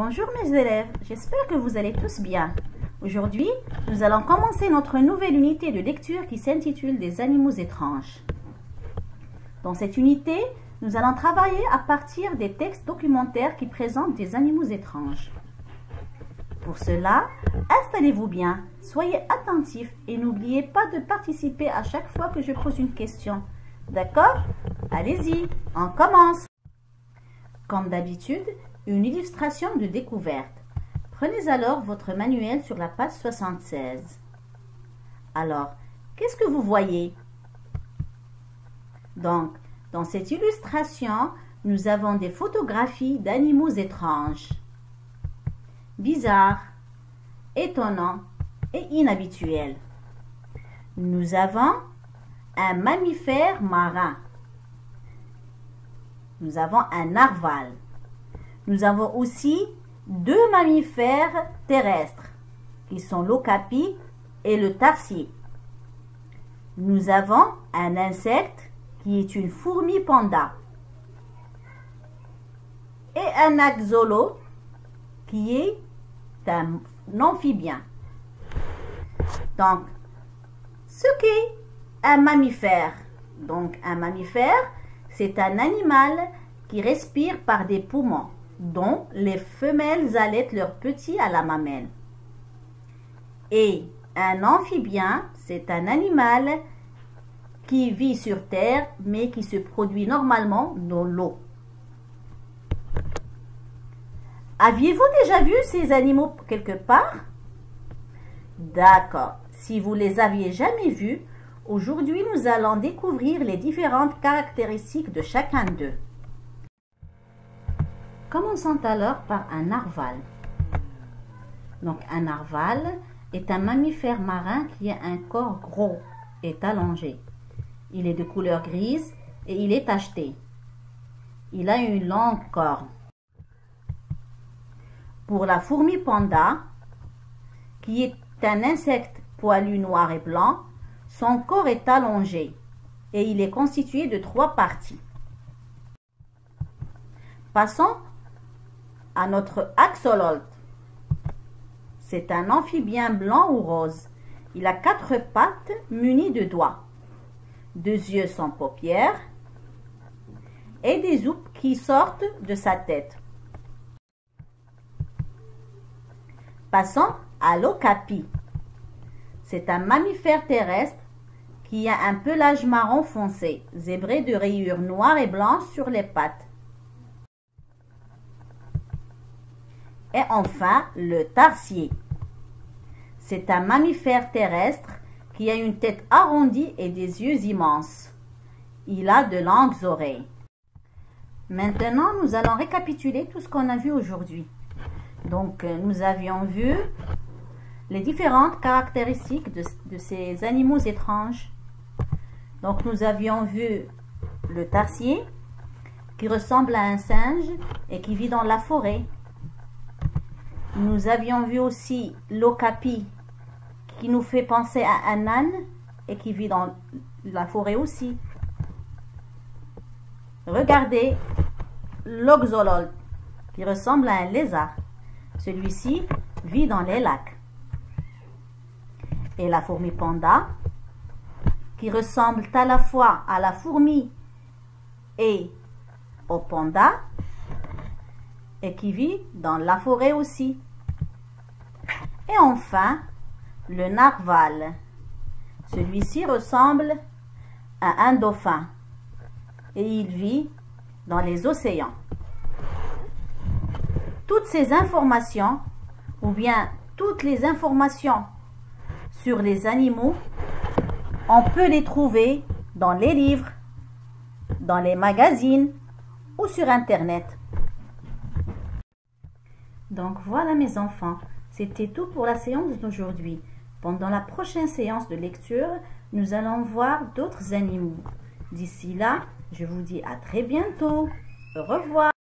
Bonjour mes élèves, j'espère que vous allez tous bien. Aujourd'hui, nous allons commencer notre nouvelle unité de lecture qui s'intitule Des animaux étranges. Dans cette unité, nous allons travailler à partir des textes documentaires qui présentent des animaux étranges. Pour cela, installez-vous bien, soyez attentifs et n'oubliez pas de participer à chaque fois que je pose une question. D'accord? Allez-y, on commence Comme d'habitude, une illustration de découverte. Prenez alors votre manuel sur la page 76. Alors, qu'est-ce que vous voyez? Donc, dans cette illustration, nous avons des photographies d'animaux étranges, bizarres, étonnants et inhabituels. Nous avons un mammifère marin. Nous avons un narval. Nous avons aussi deux mammifères terrestres, qui sont l'ocapi et le tarsier. Nous avons un insecte qui est une fourmi panda et un axolo qui est un amphibien. Donc, ce qu'est un mammifère. Donc, un mammifère, c'est un animal qui respire par des poumons dont les femelles allaitent leurs petits à la mamelle. Et un amphibien, c'est un animal qui vit sur terre mais qui se produit normalement dans l'eau. Aviez-vous déjà vu ces animaux quelque part? D'accord. Si vous les aviez jamais vus, aujourd'hui nous allons découvrir les différentes caractéristiques de chacun d'eux. Commençons alors par un narval. Donc un narval est un mammifère marin qui a un corps gros et allongé. Il est de couleur grise et il est tacheté. Il a une longue corne. Pour la fourmi panda, qui est un insecte poilu noir et blanc, son corps est allongé et il est constitué de trois parties. Passons à notre axolotl. C'est un amphibien blanc ou rose. Il a quatre pattes munies de doigts, deux yeux sans paupières et des zoupes qui sortent de sa tête. Passons à l'ocapi. C'est un mammifère terrestre qui a un pelage marron foncé, zébré de rayures noires et blanches sur les pattes. Et enfin, le tarsier. C'est un mammifère terrestre qui a une tête arrondie et des yeux immenses. Il a de longues oreilles. Maintenant, nous allons récapituler tout ce qu'on a vu aujourd'hui. Donc, euh, nous avions vu les différentes caractéristiques de, de, ces animaux étranges. Donc, nous avions vu le tarsier qui ressemble à un singe et qui vit dans la forêt. Nous avions vu aussi l'ocapi qui nous fait penser à un âne et qui vit dans la forêt aussi. Regardez l'oxolol qui ressemble à un lézard. Celui-ci vit dans les lacs. Et la fourmi panda qui ressemble à la fois à la fourmi et au panda et qui vit dans la forêt aussi. Et enfin, le narval. Celui-ci ressemble à un dauphin et il vit dans les océans. Toutes ces informations, ou bien toutes les informations sur les animaux, on peut les trouver dans les livres, dans les magazines ou sur Internet. Donc voilà mes enfants, c'était tout pour la séance d'aujourd'hui. Pendant la prochaine séance de lecture, nous allons voir d'autres animaux. D'ici là, je vous dis à très bientôt. Au revoir.